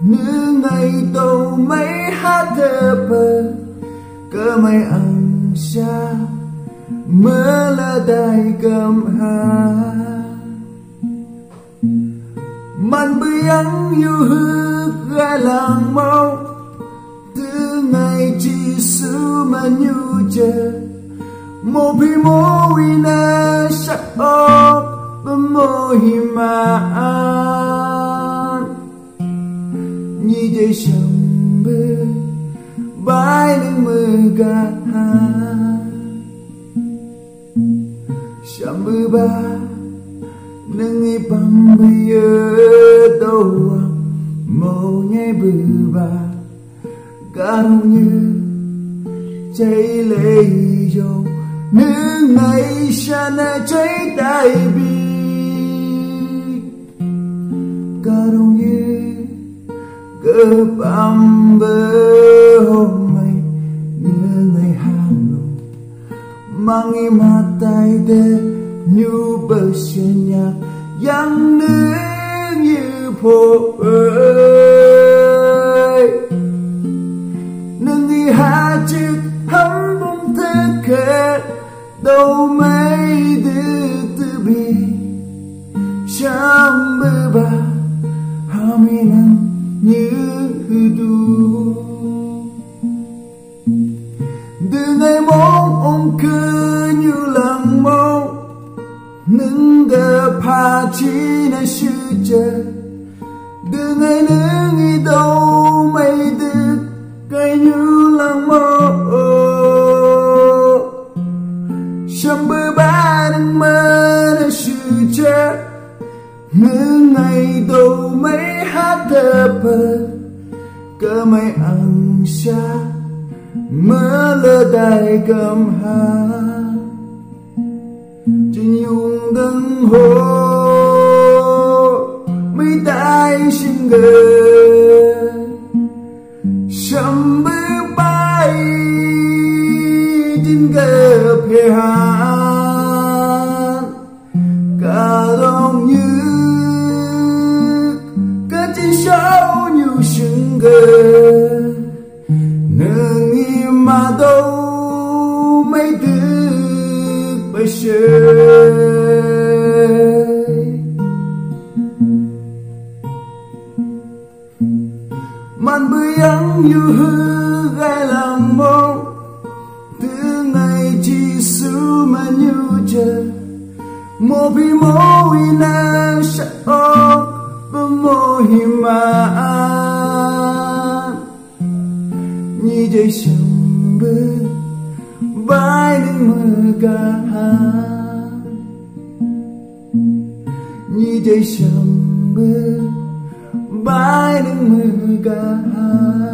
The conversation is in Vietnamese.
mo ngày tàu mấy hát Dengan nengi do mây đức xa. Mơ là tay cầm hà. Màn mây ăn yêu meledai gai làng mau. Từ ngày chỉ sư mà nhu chờ. Mô bi mô vi na sắc ốc mô hi mà an mơ ga Shambhuba Nâng bằng bây đâu Mô nhai bư cả Càng như Cháy lệ dầu Nương ngày xa nè cháy đại bi cả Càng như Cơ bằng Menerangi matai de Nu bersenyak Yang nương như phụ ơi Nâng y hạ trực bi bà 능가 gờ pa chi 능이 sư chờ ngày nâng đâu mây được cây như lăng mong sầm bơ ba nâng mơ na sư chờ nâng ngày đâu mấy hát thơ bờ cơ mây ăn xa meledai จ用灯火，没带心肝想พอไม่ได้ฉันเดินฉันเบิก man bươi ắng như hư gai làm mong từ ngày chỉ sư mà như chờ. Mô bi mô y ina sa ốc mô hi ma Nhi dây sông bơ vai đến mơ ca Nhi dây sông bơ vai 그가